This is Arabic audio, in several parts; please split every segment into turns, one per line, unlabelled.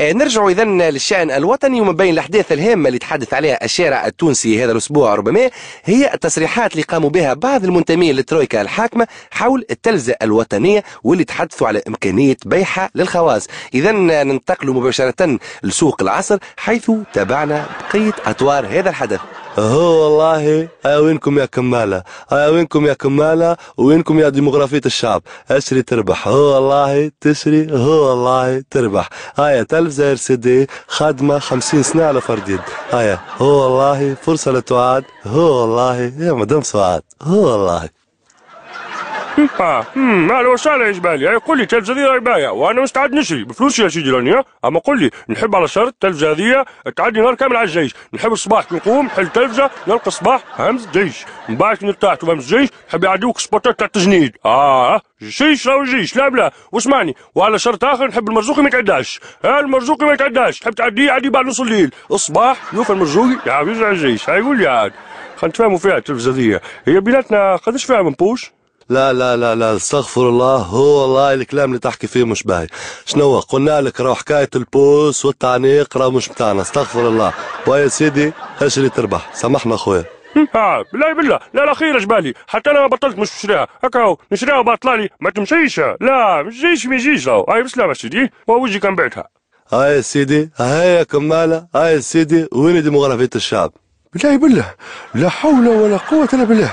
آه، نرجع اذا للشأن الوطني ومن بين الأحداث الهامة اللي تحدث عليها الشارع التونسي هذا الأسبوع ربما هي التصريحات اللي قاموا بها بعض المنتمين للترويكا الحاكمة حول التلفزه الوطنية واللي تحدثوا على إمكانية بيعها للخواص. اذا ننتقل مباشرة لسوق العصر حيث تابعنا بقية أطوار هذا الحدث.
هو والله هيا وينكم يا كمالة؟ هيا وينكم يا كمالة؟ وينكم يا ديموغرافية الشعب؟ اشري تربح. هو والله تشري هو والله تربح. هيا تلفزة ار سي دي خادمة خمسين سنة على فرديد هيا هو والله فرصة لتوعد. هو والله يا مدام سعاد هو والله.
آه امم أهلا وسهلا يا جبالي هاي قول لي التلفزه ذي راهي بايعه وأنا مستعد نشري بفلوسي يا سيدي راني اما قول لي نحب على شرط التلفزه ذي تعدي نهار كامل على الجيش نحب الصباح نقوم حل التلفزه نلقى الصباح همز جيش من بعد نرتاح وهمز الجيش نحب يعدوك سبوتات تاع التجنيد آه جيش راهو جيش لا بلا واسمعني وعلى شرط اخر نحب المرزوقي ما يتعداش المرزوقي ما يتعداش تحب تعديه عدي بعد نص الليل الصباح يوفى المرزوقي يعاود على الجيش هاي قول لي عاد خلينا نتفاهموا فيها التلفزه ذي هي بيناتنا قداش فيها من بوش
لا لا لا لا استغفر الله هو والله الكلام اللي تحكي فيه مش باهي. شنو قلنا لك راهو حكاية البوس والتعنيق راهو مش بتاعنا استغفر الله. ويا سيدي إيش اللي تربح؟ سامحنا أخويا.
آه بالله بالله لا لا خير جبالي حتى أنا ما بطلت مش نشريها هكا نشريها وبطلع لي ما تمشيش. لا مش جيش ما يجيش هاي بسلامة سيدي. ووجهي كان بعتها.
هاي سيدي هاي يا كمالة. هاي سيدي وين ديموغرافية الشعب؟
بالله بالله لا حول ولا قوة إلا بالله.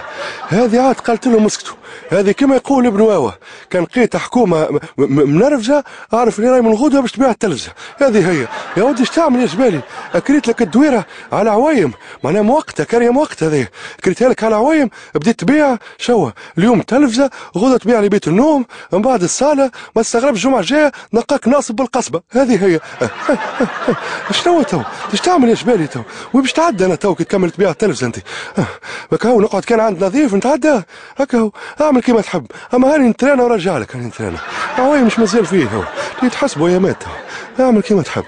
هذه عاد قالت لهم اسكتوا هذه كما يقول ابن واوا كان لقيت حكومة منرفزة أعرف اللي راهي من غدوة باش تبيع التلفزة. هذه هي. يا ودي إيش تعمل يا جبالي أكريت لك الدويرة على عوايم. معناها مؤقتة كارية مؤقتة هذه. كريتها لك على عوايم بديت تبيع شو اليوم تلفزة غدوة تبيع لي بيت النوم من بعد الصالة ما تستغربش الجمعة الجاية نلقاك ناصب بالقصبة. هذه هي. شنو تو؟ إيش تعمل يا جبالي تو؟ وباش تعدى أنا تو؟ كي تكمل تبيع التلفزة أنت. هكا هو نقعد كان عند نظيف نتعدى هكا هو. أعمل كيما تحب. أما هاني نترانا ورجع لك هاني نترانا عوايم مش مازال فيه هو. يتحسبوا ايامات أعمل كيما تحب.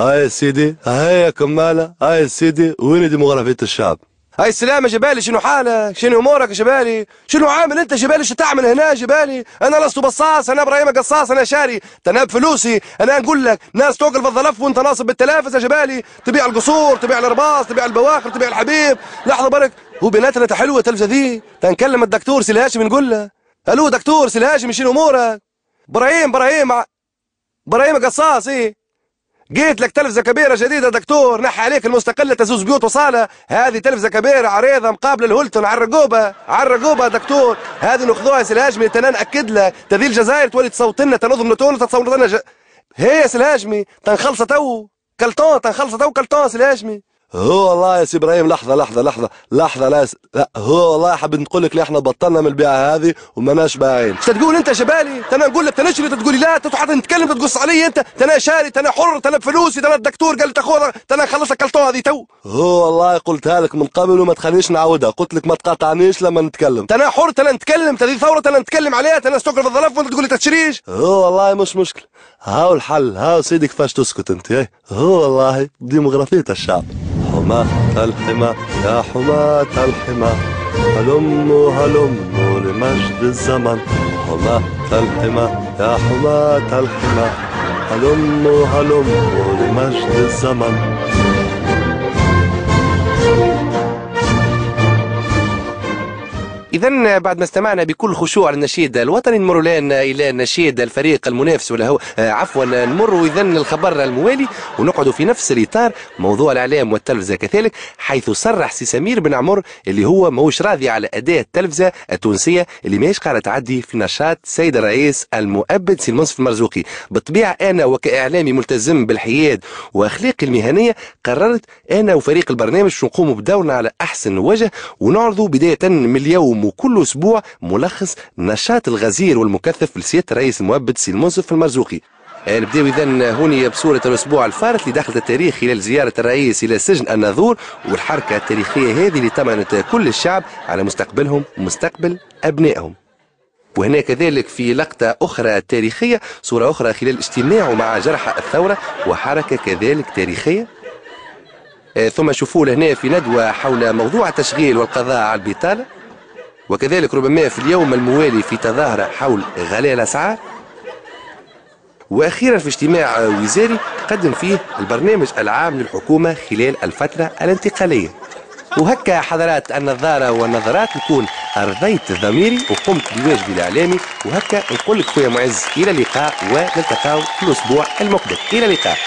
هاي يا سيدي هاي يا كمالة. هاي يا سيدي وين ديموغرافية الشعب.
هاي السلامة جبالي شنو حالك؟ شنو أمورك يا جبالي؟ شنو عامل أنت جبالي؟ شو تعمل هنا جبالي؟ أنا لست بصاص أنا أبراهيم قصاص أنا شاري. تناب فلوسي أنا نقول لك ناس توقف في الظلف وأنت ناصب بالتلافز يا جبالي. تبيع القصور تبيع الرباص تبيع البواخر تبيع الحبيب. لحظة برك. هو بيناتنا حلوة التلفزة ذي. تنكلم الدكتور سي الهاشم نقول له ألو دكتور سي الهاشم شنو أمورك؟ إبراهيم إبراهيم إبراهيم قصاص إيه. جيت لك تلفزه كبيره جديدة دكتور. نحي عليك المستقلة تزوز بيوت وصالة. هذه تلفزه كبيره عريضة مقابلة الهولتون على الرقوبة على الرقوبة دكتور. هذه ناخذوها يا سلهاجمي تنا ناكد لك. تذي الجزائر تولي تصوت لنا تنظم تونس تصوت لنا ج... هي يا سلهاجمي تنخلص تو. كلتون تنخلص تو كلتون سلهاجمي.
هو والله يا سي إبراهيم لحظة لحظة لحظة لحظة لا, س... لا هو والله حاب نقول لك إحنا بطلنا من البيعة هذه وماناش بايعين
إيش تقول أنت شبالي تنا نقول لك تنشري تقولي لا حتى نتكلم تقص علي أنت تنا شاري تنا حر تنا بفلوسي تنا الدكتور قال تاخذها تنا خلص الكلطه هذه تو.
هو والله قلتها لك من قبل وما تخلينيش نعاودها قلت لك ما تقاطعنيش لما نتكلم.
تنا حر تنا نتكلم تذي ثورة تنا نتكلم عليها تنا استقر في الظلف وأنت تقول لي تشريش
هو والله مش مشكلة. هاو الحل هاو سيدي كيفاش تسكت أنت هو والله ديموغرافيه الشعب. حماة الحمى يا حماة الحمى هلموا هلموا لمجد الزمن. حماة الحمى يا حماة الحمى هلموا هلموا لمجد الزمن.
إذا بعد ما استمعنا بكل خشوع للنشيد الوطني نمر الآن إلى نشيد الفريق المنافس ولا هو آه، عفوا نمر إذا الخبر الموالي ونقعد في نفس الإطار موضوع الإعلام والتلفزة كذلك حيث صرح سي سمير بن عمر اللي هو ماهوش راضي على أداء التلفزة التونسية اللي ماهيش قاعدة تعدي في نشاط سيد الرئيس المؤبد سي المنصف المرزوقي. بالطبيعة أنا وكإعلامي ملتزم بالحياد وأخلاقي المهنية قررت أنا وفريق البرنامج نقوم بدورنا على أحسن وجه ونعرض بداية من اليوم كل أسبوع ملخص نشاط الغزير والمكثف لسيادة الرئيس المؤبد سي المنصف المرزوقي. آه، نبداو اذا هوني بصورة الأسبوع الفارط اللي دخلت التاريخ خلال زيارة الرئيس إلى سجن الناظور والحركة التاريخية هذه اللي طمنت كل الشعب على مستقبلهم ومستقبل أبنائهم. وهنا كذلك في لقطة أخرى تاريخية صورة أخرى خلال اجتماعه مع جرحى الثورة وحركة كذلك تاريخية. آه، ثم شوفوا هنا في ندوة حول موضوع التشغيل والقضاء على البطالة. وكذلك ربما في اليوم الموالي في تظاهرة حول غلاء الأسعار وأخيرا في اجتماع وزاري نقدم فيه البرنامج العام للحكومة خلال الفترة الانتقالية. وهكا حضرات النظارة والنظرات نكون أرضيت ضميري وقمت بواجبي الإعلامي وهكا نقول لك خويا معز. إلى اللقاء ونلتقاو في الأسبوع المقبل. إلى اللقاء.